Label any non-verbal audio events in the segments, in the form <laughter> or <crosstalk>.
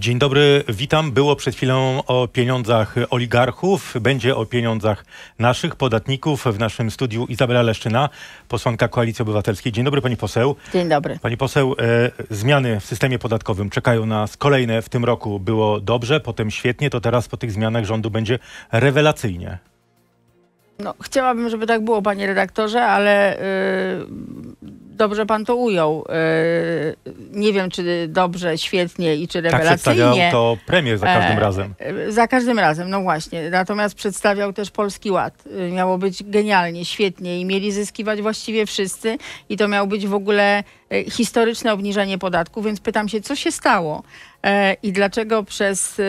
Dzień dobry, witam. Było przed chwilą o pieniądzach oligarchów, będzie o pieniądzach naszych podatników. W naszym studiu Izabela Leszczyna, posłanka Koalicji Obywatelskiej. Dzień dobry pani poseł. Dzień dobry. Pani poseł, e, zmiany w systemie podatkowym czekają nas kolejne w tym roku. Było dobrze, potem świetnie, to teraz po tych zmianach rządu będzie rewelacyjnie. No, chciałabym, żeby tak było, panie redaktorze, ale yy, dobrze pan to ujął. Yy, nie wiem, czy dobrze, świetnie i czy Tak przedstawiał rewelacyjnie. to premier za każdym E, razem. e, Za każdym razem, no właśnie. Natomiast przedstawiał też Polski Ład. Miało być genialnie, świetnie i mieli zyskiwać właściwie wszyscy i to miało być w ogóle e, historyczne obniżenie podatku, więc pytam się, co się stało e, i dlaczego przez, e,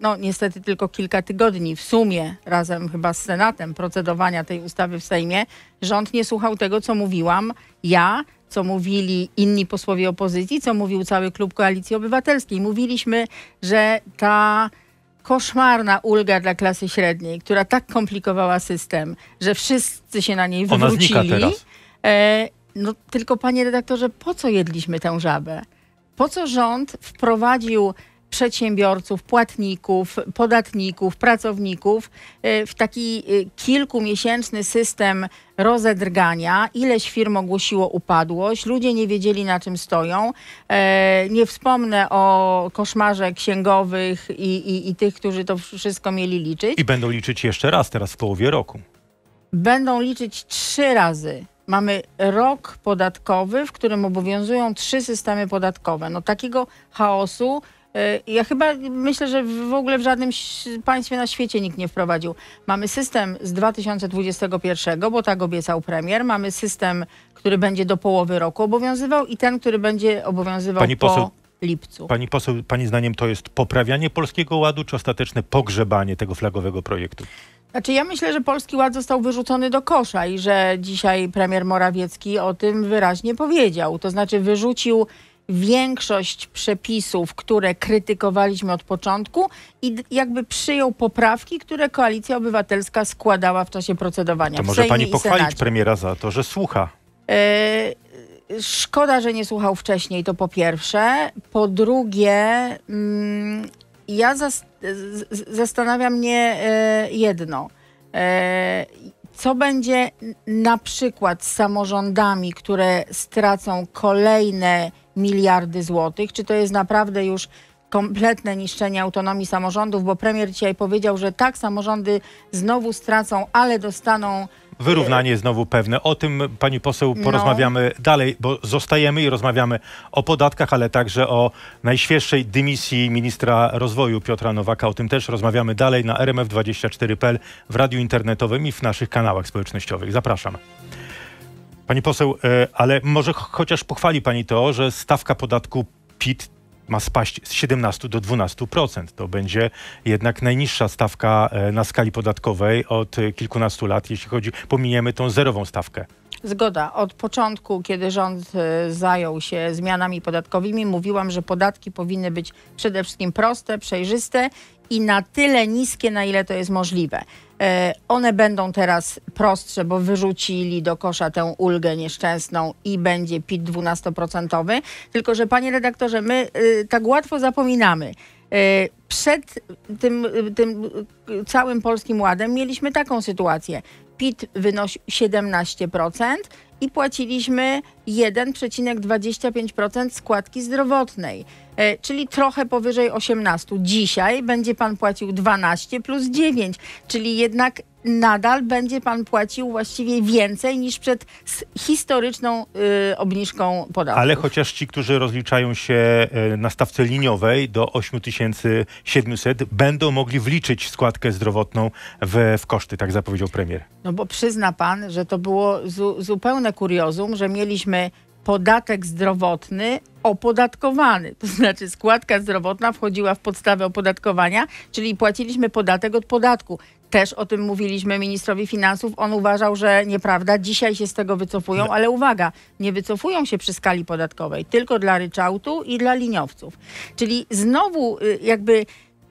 no niestety tylko kilka tygodni w sumie, razem chyba z Senatem, procedowania tej ustawy w Sejmie, rząd nie słuchał tego, co mówiłam ja, co mówili inni posłowie opozycji, co mówił cały klub Koalicji Obywatelskiej. Mówiliśmy, że ta koszmarna ulga dla klasy średniej, która tak komplikowała system, że wszyscy się na niej Ona wywrócili. znika teraz. E, no tylko panie redaktorze, po co jedliśmy tę żabę? Po co rząd wprowadził przedsiębiorców, płatników, podatników, pracowników e, w taki e, kilkumiesięczny system rozedrgania. Ileś firm ogłosiło upadłość, ludzie nie wiedzieli na czym stoją. E, Nie wspomnę o koszmarze księgowych i, i, i tych, którzy to wszystko mieli liczyć. I będą liczyć jeszcze raz teraz w połowie roku. będą liczyć trzy razy. Mamy rok podatkowy, w którym obowiązują trzy systemy podatkowe. No takiego chaosu y, ja chyba myślę, że w ogóle w żadnym państwie na świecie nikt nie wprowadził. Mamy system z 2021, bo tak obiecał premier. Mamy system, który będzie do połowy roku obowiązywał i ten, który będzie obowiązywał Pani po poseł, lipcu. Pani poseł, pani zdaniem to jest poprawianie Polskiego Ładu, czy ostateczne pogrzebanie tego flagowego projektu? Znaczy ja myślę, że Polski Ład został wyrzucony do kosza i że dzisiaj premier Morawiecki o tym wyraźnie powiedział. To znaczy wyrzucił większość przepisów, które krytykowaliśmy od początku i jakby przyjął poprawki, które Koalicja Obywatelska składała w czasie procedowania To może pani pochwalić Senacie. premiera za to, że słucha. E, Szkoda, że nie słuchał wcześniej, to po pierwsze. Po drugie, mm, ja zas z- z- zastanawia mnie e, jedno. E, Co będzie na przykład z samorządami, które stracą kolejne miliardy złotych? Czy to jest naprawdę już kompletne niszczenie autonomii samorządów? Bo premier dzisiaj powiedział, że tak, samorządy znowu stracą, ale dostaną Wyrównanie znowu pewne. O tym, pani poseł, No. porozmawiamy dalej, bo zostajemy i rozmawiamy o podatkach, ale także o najświeższej dymisji ministra rozwoju Piotra Nowaka. O tym też rozmawiamy dalej na rmf24.pl, w radiu internetowym i w naszych kanałach społecznościowych. Zapraszam. Pani poseł, e, ale może ch- chociaż pochwali pani to, że stawka podatku PIT ma spaść z 17 do 12%. To będzie jednak najniższa stawka e, na skali podatkowej od e, kilkunastu lat, jeśli chodzi, pominiemy tą zerową stawkę. Zgoda. Od początku, kiedy rząd e, zajął się zmianami podatkowymi, mówiłam, że podatki powinny być przede wszystkim proste, przejrzyste i na tyle niskie, na ile to jest możliwe. E, One będą teraz prostsze, bo wyrzucili do kosza tę ulgę nieszczęsną i będzie PIT 12%. Tylko, że panie redaktorze, my y, tak łatwo zapominamy. E, Przed tym, tym całym Polskim Ładem mieliśmy taką sytuację. PIT wynosił 17% i płaciliśmy 1,25% składki zdrowotnej, e, czyli trochę powyżej 18. Dzisiaj będzie pan płacił 12 plus 9, czyli jednak nadal będzie pan płacił właściwie więcej niż przed historyczną y, obniżką podatku. Ale chociaż ci, którzy rozliczają się e, na stawce liniowej do 8700, będą mogli wliczyć składkę zdrowotną w, w koszty, tak zapowiedział premier. No bo przyzna pan, że to było zu, zupełne kuriozum, że mieliśmy podatek zdrowotny opodatkowany. To znaczy składka zdrowotna wchodziła w podstawę opodatkowania, czyli płaciliśmy podatek od podatku. Też o tym mówiliśmy ministrowi finansów. On uważał, że nieprawda. Dzisiaj się z tego wycofują, ale uwaga, nie wycofują się przy skali podatkowej, tylko dla ryczałtu i dla liniowców. Czyli znowu y, jakby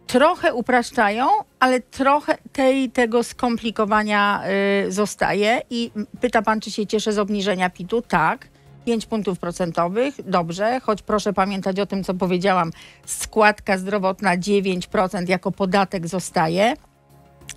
trochę upraszczają, ale trochę tej, tego skomplikowania y, zostaje. I pyta pan, czy się cieszę z obniżenia PIT-u? Tak. 5 punktów procentowych, dobrze, choć proszę pamiętać o tym, co powiedziałam, składka zdrowotna 9% jako podatek zostaje,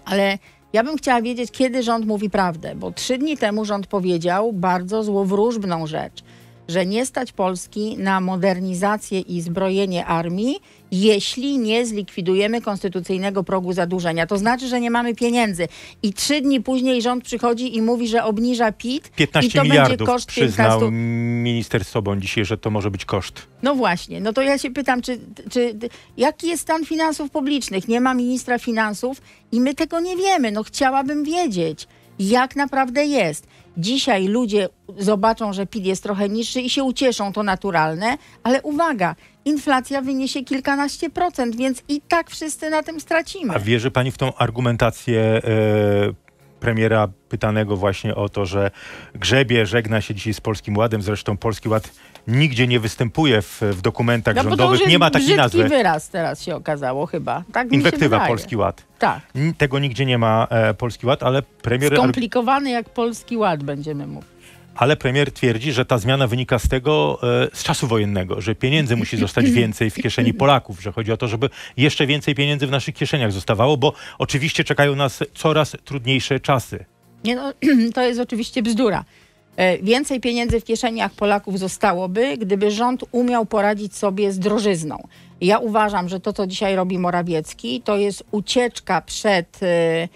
ale ja bym chciała wiedzieć, kiedy rząd mówi prawdę, bo trzy dni temu rząd powiedział bardzo złowróżbną rzecz, że nie stać Polski na modernizację i zbrojenie armii, jeśli nie zlikwidujemy konstytucyjnego progu zadłużenia. To znaczy, że nie mamy pieniędzy. I trzy dni później rząd przychodzi i mówi, że obniża PIT 15 i to będzie miliardów koszt przyznał 15 minister Soboń dzisiaj, że to może być koszt. No właśnie, no to ja się pytam, czy, czy jaki jest stan finansów publicznych? Nie ma ministra finansów i my tego nie wiemy. No chciałabym wiedzieć, jak naprawdę jest. Dzisiaj ludzie zobaczą, że PIT jest trochę niższy i się ucieszą, to naturalne, ale uwaga, inflacja wyniesie kilkanaście procent, więc i tak wszyscy na tym stracimy. A wierzy pani w tą argumentację e, premiera pytanego właśnie o to, że grzebie, żegna się dzisiaj z Polskim Ładem. Zresztą Polski Ład nigdzie nie występuje w, w dokumentach No rządowych. Nie ma takiej nazwy. wyraz teraz się okazało chyba. Tak Inwektywa. Polski Ład. Tak. Tego nigdzie nie ma e, Polski Ład, ale premier, Skomplikowany jak Polski Ład będziemy mówić. ale premier twierdzi, że ta zmiana wynika z tego, e, z czasu wojennego, że pieniędzy musi zostać więcej w kieszeni <laughs> Polaków, że chodzi o to, żeby jeszcze więcej pieniędzy w naszych kieszeniach zostawało, bo oczywiście czekają nas coraz trudniejsze czasy. Nie, no, <clears throat> to jest oczywiście bzdura. E, Więcej pieniędzy w kieszeniach Polaków zostałoby, gdyby rząd umiał poradzić sobie z drożyzną. Ja uważam, że to, co dzisiaj robi Morawiecki, to jest ucieczka przed e,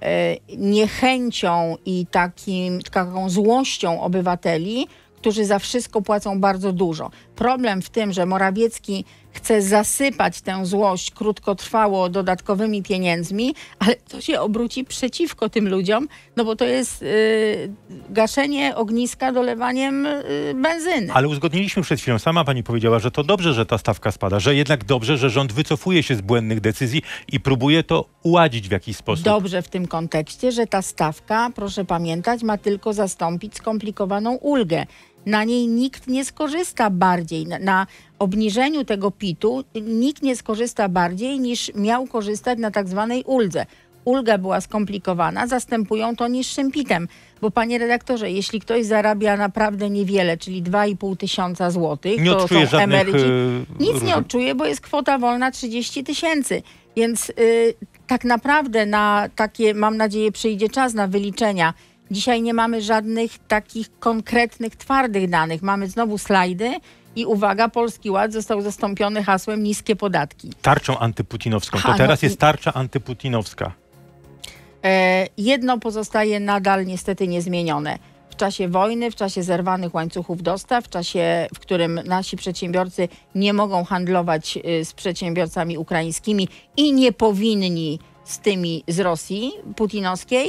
e, niechęcią i takim, taką złością obywateli, którzy za wszystko płacą bardzo dużo. Problem w tym, że Morawiecki chce zasypać tę złość krótkotrwało dodatkowymi pieniędzmi, ale to się obróci przeciwko tym ludziom, no bo to jest y, gaszenie ogniska dolewaniem y, benzyny. Ale uzgodniliśmy przed chwilą, sama pani powiedziała, że to dobrze, że ta stawka spada, że jednak dobrze, że rząd wycofuje się z błędnych decyzji i próbuje to uładzić w jakiś sposób. Dobrze w tym kontekście, że ta stawka, proszę pamiętać, ma tylko zastąpić skomplikowaną ulgę. Na niej nikt nie skorzysta bardziej. Na, na obniżeniu tego PIT-u nikt nie skorzysta bardziej niż miał korzystać na tak zwanej uldze. Ulga była skomplikowana, zastępują to niższym PIT-em. Bo panie redaktorze, jeśli ktoś zarabia naprawdę niewiele, czyli 2,5 tysiąca złotych, Nie to są emeryci, y, nic nie odczuje, bo jest kwota wolna 30 tysięcy. Więc y, tak naprawdę na takie, mam nadzieję, przyjdzie czas na wyliczenia. Dzisiaj nie mamy żadnych takich konkretnych, twardych danych. Mamy znowu slajdy i uwaga, Polski Ład został zastąpiony hasłem niskie podatki. Tarczą antyputinowską. Ha, To no teraz i- jest tarcza antyputinowska. E, jedno pozostaje nadal niestety niezmienione. W czasie wojny, w czasie zerwanych łańcuchów dostaw, w czasie, w którym nasi przedsiębiorcy nie mogą handlować y, z przedsiębiorcami ukraińskimi i nie powinni z tymi z Rosji putinowskiej,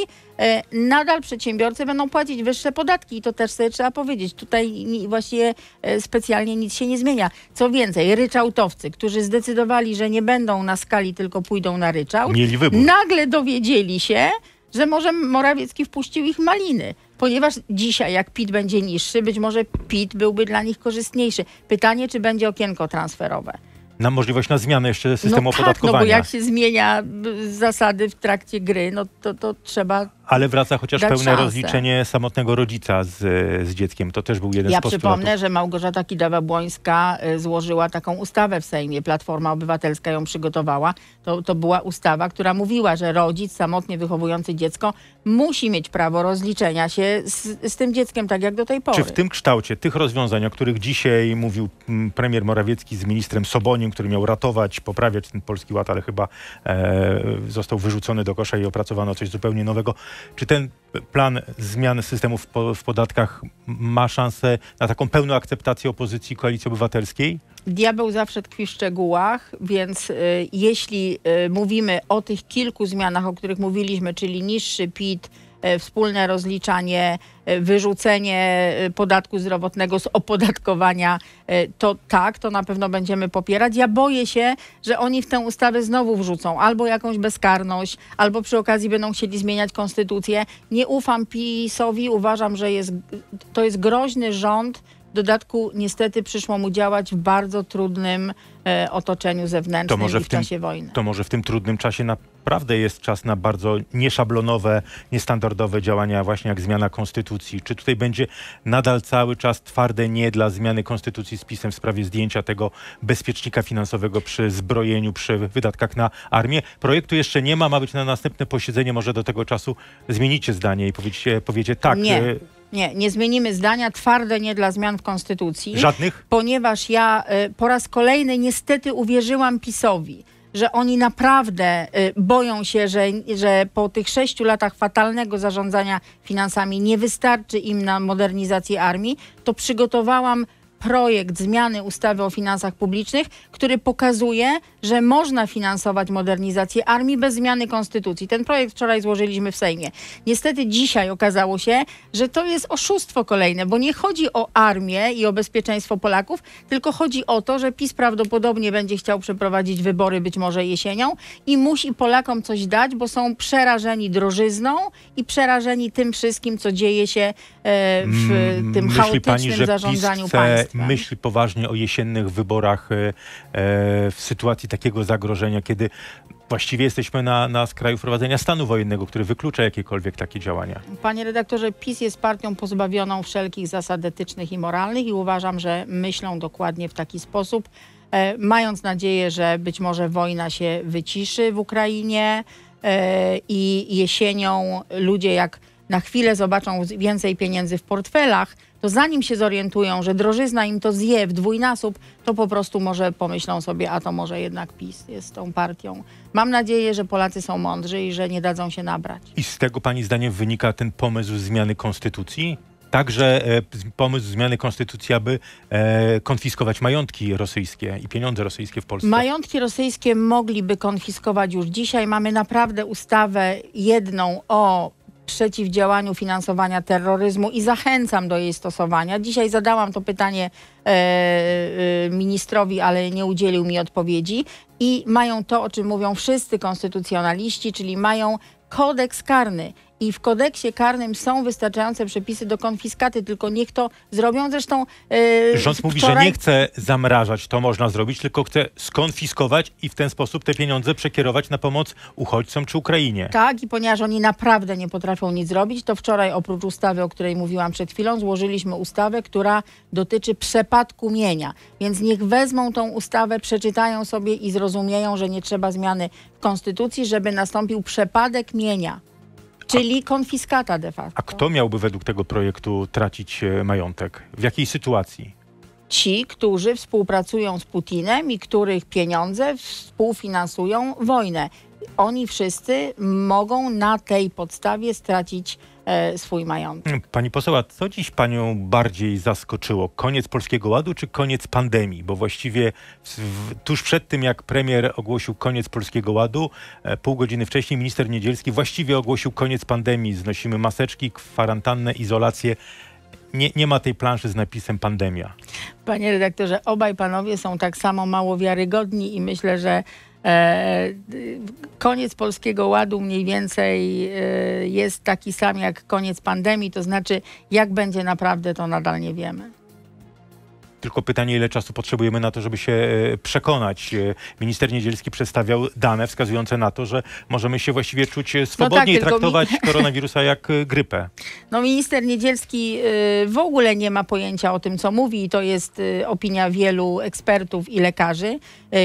nadal przedsiębiorcy będą płacić wyższe podatki i to też sobie trzeba powiedzieć. Tutaj właściwie e, specjalnie nic się nie zmienia. Co więcej, ryczałtowcy, którzy zdecydowali, że nie będą na skali, tylko pójdą na ryczałt, Mieli wybór. nagle dowiedzieli się, że może Morawiecki wpuścił ich maliny. Ponieważ dzisiaj, jak PIT będzie niższy, być może PIT byłby dla nich korzystniejszy. Pytanie, czy będzie okienko transferowe. Na możliwość na zmianę jeszcze systemu no tak, no opodatkowania. bo jak się zmienia b, zasady w trakcie gry, no to, to trzeba... Ale wraca chociaż pełne szansę. rozliczenie samotnego rodzica z, z dzieckiem. To też był jeden Ja z postulatów. przypomnę, że Małgorzata Kidawa-Błońska y, złożyła taką ustawę w Sejmie. Platforma Obywatelska ją przygotowała. To, to była ustawa, która mówiła, że rodzic samotnie wychowujący dziecko musi mieć prawo rozliczenia się z, z tym dzieckiem, tak jak do tej pory. Czy w tym kształcie tych rozwiązań, o których dzisiaj mówił mm, premier Morawiecki z ministrem Soboniem, który miał ratować, poprawiać ten polski ład, ale chyba e, został wyrzucony do kosza i opracowano coś zupełnie nowego. Czy ten plan zmian systemów w, po, w podatkach ma szansę na taką pełną akceptację opozycji Koalicji Obywatelskiej? Diabeł zawsze tkwi w szczegółach, więc y, jeśli y, mówimy o tych kilku zmianach, o których mówiliśmy, czyli niższy PIT, wspólne rozliczanie, y, wyrzucenie y, podatku zdrowotnego z opodatkowania, to tak, to na pewno będziemy popierać. Ja boję się, że oni w tę ustawę znowu wrzucą albo jakąś bezkarność, albo przy okazji będą chcieli zmieniać konstytucję. Nie ufam PiSowi, uważam, że jest, to jest groźny rząd, dodatku niestety przyszło mu działać w bardzo trudnym e, otoczeniu zewnętrznym może i w w tym- czasie wojny. To może w tym trudnym czasie naprawdę jest czas na bardzo nieszablonowe, niestandardowe działania, właśnie jak zmiana konstytucji. Czy tutaj będzie nadal cały czas twarde nie dla zmiany konstytucji z pisem w sprawie zdjęcia tego bezpiecznika finansowego przy zbrojeniu, przy wydatkach na armię? Projektu jeszcze nie ma, ma być na następne posiedzenie. Może do tego czasu zmienicie zdanie i powiecie, powiecie tak. Nie. E, Nie, nie zmienimy zdania, twarde nie dla zmian w konstytucji. Żadnych? ponieważ ja y, po raz kolejny niestety uwierzyłam PiSowi, że oni naprawdę y, boją się, że, że po tych sześciu latach fatalnego zarządzania finansami nie wystarczy im na modernizację armii, to przygotowałam projekt zmiany ustawy o finansach publicznych, który pokazuje, że można finansować modernizację armii bez zmiany konstytucji. Ten projekt wczoraj złożyliśmy w Sejmie. Niestety dzisiaj okazało się, że to jest oszustwo kolejne, bo nie chodzi o armię i o bezpieczeństwo Polaków, tylko chodzi o to, że PiS prawdopodobnie będzie chciał przeprowadzić wybory być może jesienią i musi Polakom coś dać, bo są przerażeni drożyzną i przerażeni tym wszystkim, co dzieje się w Mm, tym myśli chaotycznym pani, że zarządzaniu PiS chce, państwem. myśli poważnie o jesiennych wyborach e, e, w sytuacji takiego zagrożenia, kiedy właściwie jesteśmy na, na skraju wprowadzenia stanu wojennego, który wyklucza jakiekolwiek takie działania. Panie redaktorze, PiS jest partią pozbawioną wszelkich zasad etycznych i moralnych i uważam, że myślą dokładnie w taki sposób, e, mając nadzieję, że być może wojna się wyciszy w Ukrainie e, i jesienią ludzie jak na chwilę zobaczą więcej pieniędzy w portfelach, to zanim się zorientują, że drożyzna im to zje w dwójnasób, to po prostu może pomyślą sobie, a to może jednak PiS jest tą partią. Mam nadzieję, że Polacy są mądrzy i że nie dadzą się nabrać. I z tego pani zdaniem wynika ten pomysł zmiany konstytucji? Także e, pomysł zmiany konstytucji, aby e, konfiskować majątki rosyjskie i pieniądze rosyjskie w Polsce. Majątki rosyjskie mogliby konfiskować już dzisiaj. Mamy naprawdę ustawę jedną o przeciwdziałaniu finansowania terroryzmu i zachęcam do jej stosowania. Dzisiaj zadałam to pytanie e, e, ministrowi, ale nie udzielił mi odpowiedzi. I mają to, o czym mówią wszyscy konstytucjonaliści, czyli mają kodeks karny. I w kodeksie karnym są wystarczające przepisy do konfiskaty, tylko niech to zrobią. Zresztą e, Rząd mówi, że wczoraj- nie chce zamrażać, to można zrobić, tylko chce skonfiskować i w ten sposób te pieniądze przekierować na pomoc uchodźcom czy Ukrainie. Tak, i ponieważ oni naprawdę nie potrafią nic zrobić, to wczoraj oprócz ustawy, o której mówiłam przed chwilą, złożyliśmy ustawę, która dotyczy przepadku mienia. Więc niech wezmą tą ustawę, przeczytają sobie i zrozumieją, że nie trzeba zmiany w konstytucji, żeby nastąpił przepadek mienia. Czyli konfiskata de facto. A kto miałby według tego projektu tracić e, majątek? W jakiej sytuacji? Ci, którzy współpracują z Putinem i których pieniądze współfinansują wojnę. Oni wszyscy mogą na tej podstawie stracić e, swój majątek. Pani poseł, a co dziś panią bardziej zaskoczyło? Koniec Polskiego Ładu czy koniec pandemii? Bo właściwie w, tuż przed tym, jak premier ogłosił koniec Polskiego Ładu, e, pół godziny wcześniej minister Niedzielski właściwie ogłosił koniec pandemii. Znosimy maseczki, kwarantannę, izolację. Nie, nie ma tej planszy z napisem pandemia. Panie redaktorze, obaj panowie są tak samo mało wiarygodni i myślę, że e, koniec Polskiego Ładu mniej więcej e, jest taki sam jak koniec pandemii, to znaczy jak będzie naprawdę, to nadal nie wiemy. Tylko pytanie, ile czasu potrzebujemy na to, żeby się e, przekonać. E, Minister Niedzielski przedstawiał dane wskazujące na to, że możemy się właściwie czuć e, swobodnie i tylko mi- traktować <laughs> koronawirusa jak e, grypę. No minister Niedzielski w ogóle nie ma pojęcia o tym, co mówi i to jest opinia wielu ekspertów i lekarzy.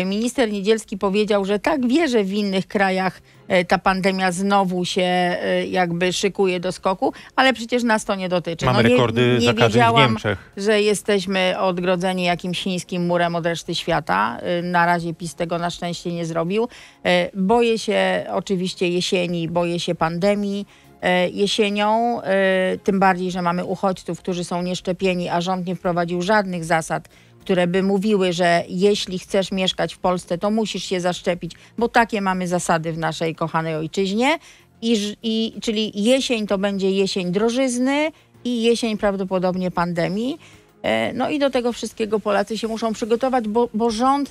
Minister Niedzielski powiedział, że tak wie, że w innych krajach ta pandemia znowu się y, jakby szykuje do skoku, ale przecież nas to nie dotyczy. Mamy no, nie, rekordy nie zakażeń w Niemczech. że jesteśmy odgrodzeni jakimś chińskim murem od reszty świata. Y, Na razie PiS tego na szczęście nie zrobił. Boję się oczywiście jesieni, boję się pandemii. E, Jesienią, e, tym bardziej, że mamy uchodźców, którzy są nieszczepieni, a rząd nie wprowadził żadnych zasad, które by mówiły, że jeśli chcesz mieszkać w Polsce, to musisz się zaszczepić, bo takie mamy zasady w naszej kochanej ojczyźnie. I, i, czyli jesień to będzie jesień drożyzny i jesień prawdopodobnie pandemii. E, No i do tego wszystkiego Polacy się muszą przygotować, bo, bo rząd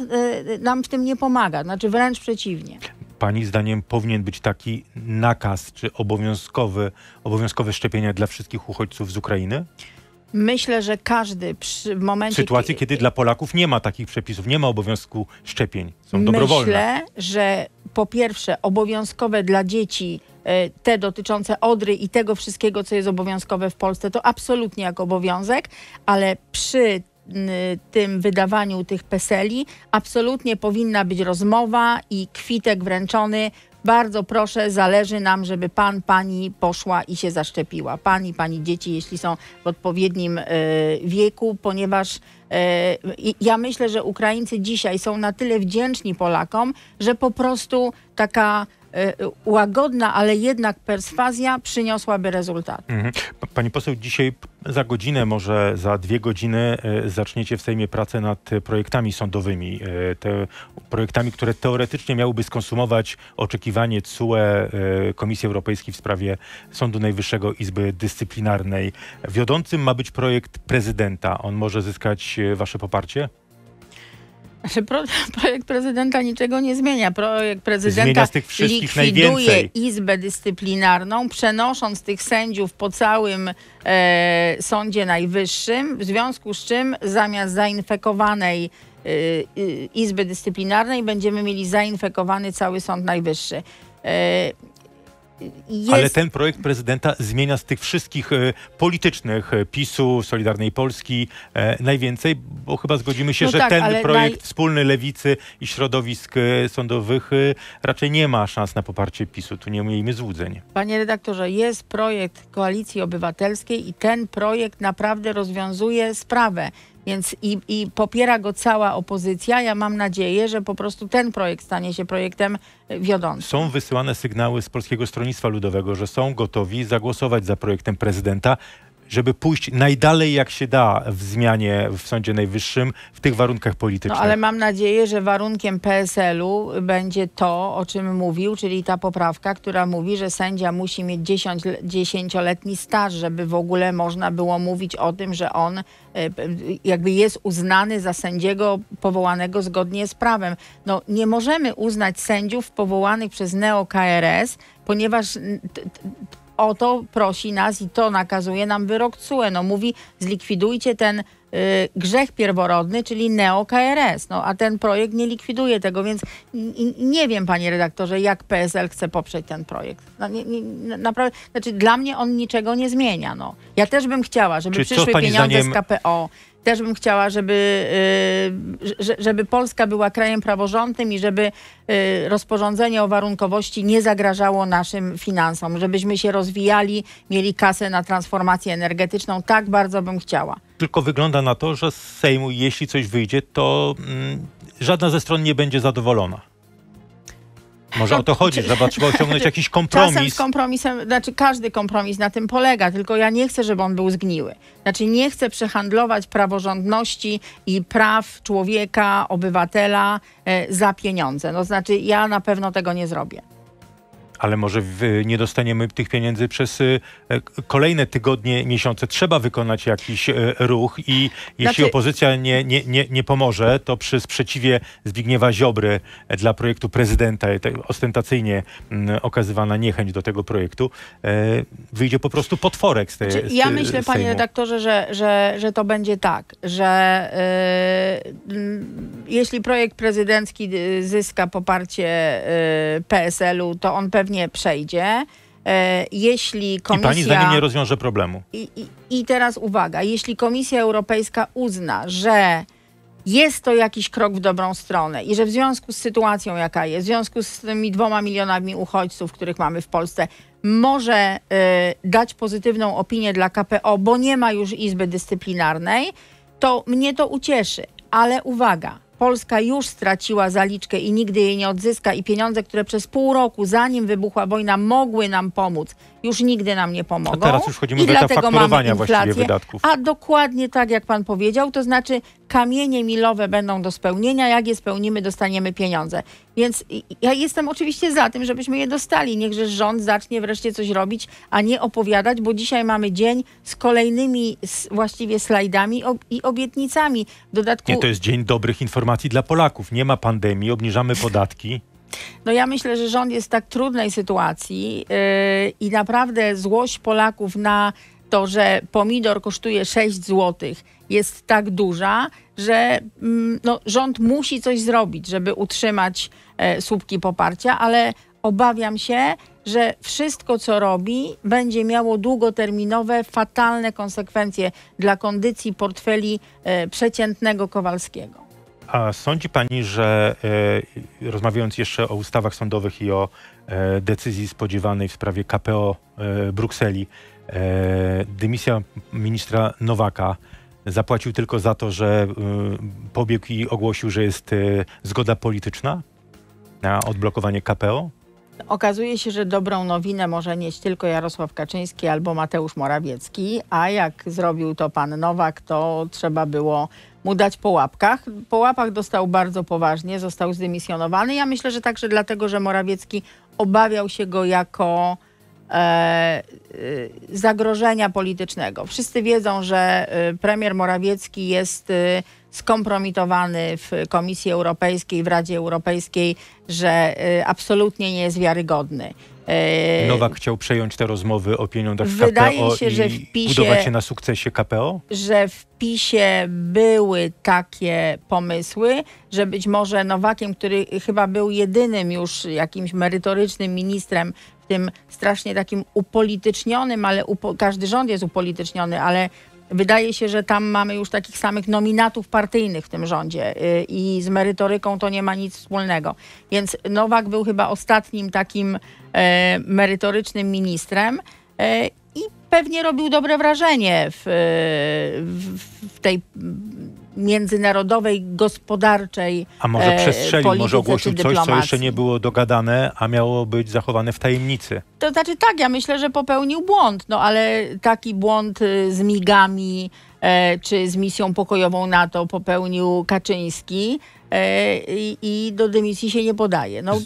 nam w tym nie pomaga, znaczy wręcz przeciwnie. Pani zdaniem powinien być taki nakaz czy obowiązkowy, obowiązkowe szczepienia dla wszystkich uchodźców z Ukrainy? Myślę, że każdy przy, w W momencie... sytuacji, kie- kiedy dla Polaków nie ma takich przepisów, nie ma obowiązku szczepień. Są dobrowolne. Myślę, że po pierwsze obowiązkowe dla dzieci e, te dotyczące Odry i tego wszystkiego, co jest obowiązkowe w Polsce, to absolutnie jak obowiązek, ale przy tym wydawaniu tych peseli absolutnie powinna być rozmowa i kwitek wręczony. Bardzo proszę, zależy nam, żeby pan, pani poszła i się zaszczepiła. Pan i pani dzieci, jeśli są w odpowiednim e, wieku, ponieważ e, ja myślę, że Ukraińcy dzisiaj są na tyle wdzięczni Polakom, że po prostu taka łagodna, ale jednak perswazja przyniosłaby rezultat. Mhm. Pani poseł, dzisiaj za godzinę, może za dwie godziny e, zaczniecie w Sejmie pracę nad projektami sądowymi. E, te projektami, które teoretycznie miałyby skonsumować oczekiwanie CUE Komisji Europejskiej w sprawie Sądu Najwyższego Izby Dyscyplinarnej. Wiodącym ma być projekt prezydenta. On może zyskać wasze poparcie? Znaczy, Pro, <laughs> projekt prezydenta niczego nie zmienia. Projekt prezydenta Zmienia z tych wszystkich likwiduje najwięcej. Izbę Dyscyplinarną, przenosząc tych sędziów po całym e, Sądzie Najwyższym, w związku z czym zamiast zainfekowanej e, e, Izby Dyscyplinarnej będziemy mieli zainfekowany cały Sąd Najwyższy. E, jest, Ale ten projekt prezydenta zmienia z tych wszystkich e, politycznych e, PiSu, Solidarnej Polski e, najwięcej, bo chyba zgodzimy się, No że tak, ten projekt naj- wspólny lewicy i środowisk sądowych raczej nie ma szans na poparcie PiSu. Tu nie miejmy złudzeń. Panie redaktorze, jest projekt Koalicji Obywatelskiej i ten projekt naprawdę rozwiązuje sprawę. Więc i, i popiera go cała opozycja. Ja mam nadzieję, że po prostu ten projekt stanie się projektem e, wiodącym. Są wysyłane sygnały z Polskiego Stronnictwa Ludowego, że są gotowi zagłosować za projektem prezydenta, żeby pójść najdalej jak się da w zmianie w Sądzie Najwyższym w tych warunkach No politycznych. ale mam nadzieję, że warunkiem PSL-u będzie to, o czym mówił, czyli ta poprawka, która mówi, że sędzia musi mieć 10 dziesięcioletni staż, żeby w ogóle można było mówić o tym, że on e, jakby jest uznany za sędziego powołanego zgodnie z prawem. No nie możemy uznać sędziów powołanych przez neo-KRS, ponieważ o to prosi nas i to nakazuje nam wyrok CUE. No mówi, zlikwidujcie ten y, grzech pierworodny, czyli neo-KRS. No a ten projekt nie likwiduje tego, więc nie wiem, panie redaktorze, jak PSL chce poprzeć ten projekt. No, nie, nie, na- naprawdę, znaczy dla mnie on niczego nie zmienia. No. Ja też bym chciała, żeby Czy przyszły pieniądze zdaniem- z KPO. Też bym chciała, żeby, y, że- żeby Polska była krajem praworządnym i żeby y, rozporządzenie o warunkowości nie zagrażało naszym finansom, żebyśmy się rozwijali, mieli kasę na transformację energetyczną. Tak bardzo bym chciała. Tylko wygląda na to, że z Sejmu, jeśli coś wyjdzie, to mm, żadna ze stron nie będzie zadowolona. Może o to chodzi, czy- że trzeba osiągnąć jakiś Czasem kompromis. z kompromisem, znaczy każdy kompromis na tym polega, tylko ja nie chcę, żeby on był zgniły. Znaczy nie chcę przehandlować praworządności i praw człowieka, obywatela e, za pieniądze. No znaczy ja na pewno tego nie zrobię. Ale może nie dostaniemy tych pieniędzy przez y, e, kolejne tygodnie, miesiące. Trzeba wykonać jakiś e, ruch i jeśli Znaczy- opozycja nie, nie, nie, nie pomoże, to przy sprzeciwie Zbigniewa Ziobry e, dla projektu prezydenta, tak ostentacyjnie okazywana niechęć do tego projektu, wyjdzie po prostu potworek z tej Znaczy, ja myślę, panie redaktorze, że, że, że to będzie tak, że yy, mm, jeśli projekt prezydencki y, zyska poparcie y, PSL-u, to on pewnie przejdzie. Yy, jeśli I komisja... pani zdaniem nie rozwiąże problemu. I, i, I teraz uwaga, jeśli Komisja Europejska uzna, że jest to jakiś krok w dobrą stronę i że w związku z sytuacją, jaka jest, w związku z tymi dwoma milionami uchodźców, których mamy w Polsce, może y, dać pozytywną opinię dla KPO, bo nie ma już Izby Dyscyplinarnej, to mnie to ucieszy. Ale uwaga, Polska już straciła zaliczkę i nigdy jej nie odzyska i pieniądze, które przez pół roku, zanim wybuchła wojna, mogły nam pomóc, już nigdy nam nie pomogą. A teraz już wchodzimy I dlatego mamy inflację. wydatków. A dokładnie tak, jak pan powiedział, to znaczy kamienie milowe będą do spełnienia, jak je spełnimy, dostaniemy pieniądze. Więc ja jestem oczywiście za tym, żebyśmy je dostali. Niechże rząd zacznie wreszcie coś robić, a nie opowiadać, bo dzisiaj mamy dzień z kolejnymi właściwie slajdami i obietnicami. W dodatku Nie, to jest dzień dobrych informacji dla Polaków. Nie ma pandemii, obniżamy podatki. No ja myślę, że rząd jest w tak trudnej sytuacji yy, i naprawdę złość Polaków na to, że pomidor kosztuje 6 zł, jest tak duża, że mm, no, rząd musi coś zrobić, żeby utrzymać e, słupki poparcia, ale obawiam się, że wszystko, co robi, będzie miało długoterminowe, fatalne konsekwencje dla kondycji portfeli e, przeciętnego Kowalskiego. A sądzi pani, że e, rozmawiając jeszcze o ustawach sądowych i o e, decyzji spodziewanej w sprawie KPO e, Brukseli, dymisja ministra Nowaka zapłacił tylko za to, że pobiegł i ogłosił, że jest zgoda polityczna na odblokowanie KPO? Okazuje się, że dobrą nowinę może nieść tylko Jarosław Kaczyński albo Mateusz Morawiecki, a jak zrobił to pan Nowak, to trzeba było mu dać po łapkach. Po łapach dostał bardzo poważnie, został zdymisjonowany. Ja myślę, że także dlatego, że Morawiecki obawiał się go jako e, e, zagrożenia politycznego. Wszyscy wiedzą, że e, premier Morawiecki jest e, skompromitowany w Komisji Europejskiej, w Radzie Europejskiej, że absolutnie nie jest wiarygodny. E, Nowak chciał przejąć te rozmowy o pieniądzach Wydaje KPO się, że i w PiSie- budować się na sukcesie KPO? że w PiSie były takie pomysły, że być może Nowakiem, który chyba był jedynym już jakimś merytorycznym ministrem w tym strasznie takim upolitycznionym, ale upo- każdy rząd jest upolityczniony, ale wydaje się, że tam mamy już takich samych nominatów partyjnych w tym rządzie y, i z merytoryką to nie ma nic wspólnego. Więc Nowak był chyba ostatnim takim e, merytorycznym ministrem. E, i pewnie robił dobre wrażenie w, w, w tej międzynarodowej, gospodarczej A może e, przestrzelił, polityce może ogłosił coś, co jeszcze nie było dogadane, a miało być zachowane w tajemnicy. To znaczy tak, ja myślę, że popełnił błąd, no ale taki błąd y, z migami e, czy z misją pokojową NATO popełnił Kaczyński e, i, i do dymisji się nie podaje. No,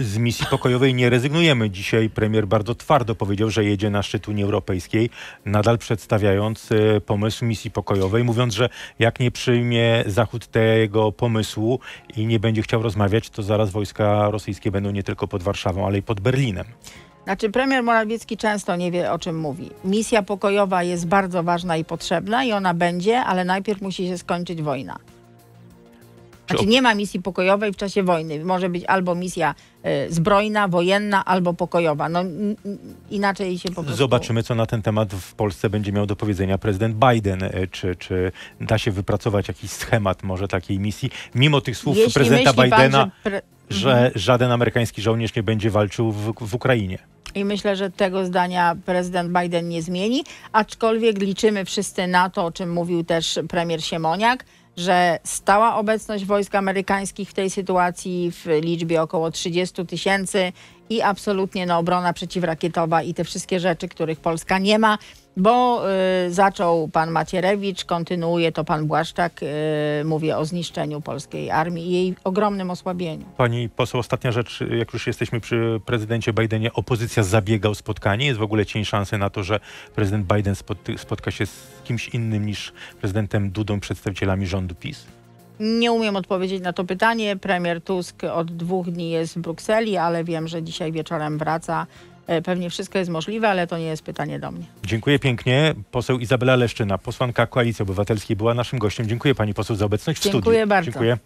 Z misji pokojowej nie rezygnujemy. Dzisiaj premier bardzo twardo powiedział, że jedzie na szczyt Unii Europejskiej, nadal przedstawiając e, pomysł misji pokojowej, mówiąc, że jak nie przyjmie Zachód tego pomysłu i nie będzie chciał rozmawiać, to zaraz wojska rosyjskie będą nie tylko pod Warszawą, ale i pod Berlinem. Znaczy, premier Morawiecki często nie wie, o czym mówi. Misja pokojowa jest bardzo ważna i potrzebna i ona będzie, ale najpierw musi się skończyć wojna. Znaczy, Czy- nie ma misji pokojowej w czasie wojny. Może być albo misja e, zbrojna, wojenna, albo pokojowa. No, inaczej się po prostu... Zobaczymy, co na ten temat w Polsce będzie miał do powiedzenia prezydent Biden. E, Czy, czy da się wypracować jakiś schemat może takiej misji, mimo tych słów Jeśli prezydenta myśli pan, Bidena, że pre- że żaden amerykański żołnierz nie będzie walczył w, w Ukrainie. I myślę, że tego zdania prezydent Biden nie zmieni, aczkolwiek liczymy wszyscy na to, o czym mówił też premier Siemoniak, że stała obecność wojsk amerykańskich w tej sytuacji w liczbie około 30 tysięcy i absolutnie no, obrona przeciwrakietowa i te wszystkie rzeczy, których Polska nie ma, bo y, zaczął pan Macierewicz, kontynuuje to pan Błaszczak, y, mówię o zniszczeniu polskiej armii i jej ogromnym osłabieniu. Pani poseł, ostatnia rzecz, jak już jesteśmy przy prezydencie Bidenie, opozycja zabiega o spotkanie. Jest w ogóle cień szansy na to, że prezydent Biden spot- spotka się z kimś innym niż prezydentem Dudą, przedstawicielami rządu PiS? Nie umiem odpowiedzieć na to pytanie. Premier Tusk od dwóch dni jest w Brukseli, ale wiem, że dzisiaj wieczorem wraca. E, Pewnie wszystko jest możliwe, ale to nie jest pytanie do mnie. Dziękuję pięknie. Poseł Izabela Leszczyna, posłanka Koalicji Obywatelskiej, była naszym gościem. Dziękuję pani poseł za obecność w Dziękuję studiu. bardzo. Dziękuję.